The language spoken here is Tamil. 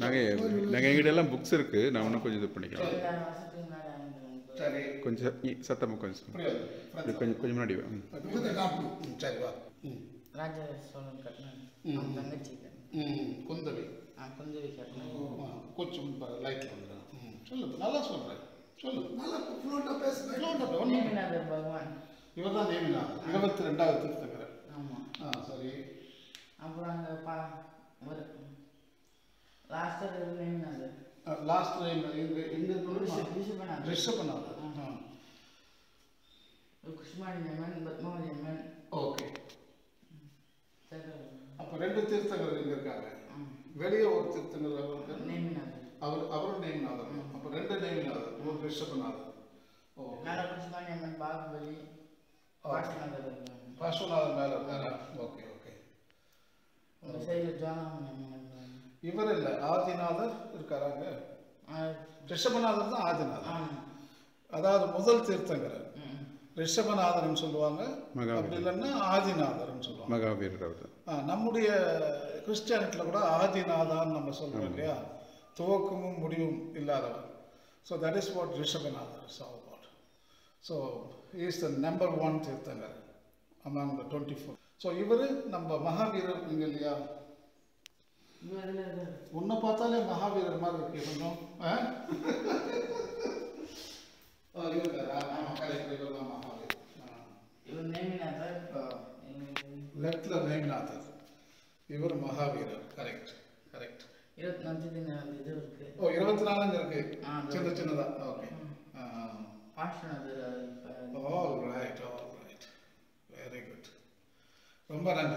நாங்கள் நாங்கள் எங்கிட்ட எல்லாம் புக்ஸ் இருக்குது நான் இன்னும் கொஞ்சம் இது பண்ணிக்கலாம் கொஞ்சம் சத்தமாக கொஞ்சம் கொஞ்சம் கொஞ்சம் முன்னாடி ராஜராஜ சோழன். அவன் தங்கச்சி குந்தவி. ஆ, குந்தவி கட்டினது ஆ, கொஞ்சம் லைட்டில் வந்துடும் ம் சொல்லு நல்லா சொல்கிறேன் சொல்லு. நல்லா ஃப்ளூட்டாக பேசுகிறேன் ஒன்றும் நேமிநாதர் பகவான். இவர் தான் நேமினார் இருபத்தி ரெண்டாவது தீர்த்தங்கர் ஆமாம் ஆ சரி. அப்புறம் அங்கே பா ஒரு லாஸ்டர் நேமிநாதர் லாஸ்ட் நேம் இங்கே இங்கே ரிஷப் ரிஷபநாதர் ரிஷபநாதர் ஆ குஷ்மாடி அம்மன் பத்மாவதி அம்மன் ஓகே சரி அப்போ ரெண்டு தீர்த்தங்கர் இங்கே இருக்காங்க வெளியே ஒரு தீர்த்தங்கர் அவருக்கு நேமிநாதர் அவர் அவரும் நேமிநாதர் அப்போ ரெண்டு நேமிநாதர் ஒரு ரிஷபநாதர் ஓ மேலே குஷ்மாடி அம்மன் பாகுபலி பாஷ்நாதர் இருக்காங்க பாஸ்வநாதர் மேலே இருக்காரா ஓகே ஓகே உங்கள் சைடில் ஜோனாமன் அம்மன் இருக்காங்க இவர் இல்லை ஆதிநாதர் இருக்காராங்க. ரிஷபநாதர் தான் ஆதிநாதர். அதாவது முதல் தீர்த்தங்கர் ரிஷபநாதர்னு சொல்லுவாங்க. அப்படி இல்லைன்னா ஆதிநாதர்னு சொல்லுவாங்க. மகாவீரர் நம்முடைய கிறிஸ்டியானிட்டியில் கூட ஆதிநாதான்னு நம்ம சொல்றோம் இல்லையா? துவக்கமும் முடிவும் இல்லாதவர். So that is what Rishabhanathar all about so is the number one Tirthankar among the twenty four so இவர் நம்ம மகாவீரர் இல்லையா? உன்னை பார்த்தாலே மகாவீரர் மாதிரி இருக்கு கொஞ்சம் லெஃப்டில் நேமிநாதர் இவர் மகாவீரர் கரெக்ட் கரெக்ட் இருபத்தி இது இருக்கு. ஓ இருபத்தி நாலுங்க இருக்கு சின்ன சின்னதா? Okay. All right all right very good ரொம்ப நன்றி.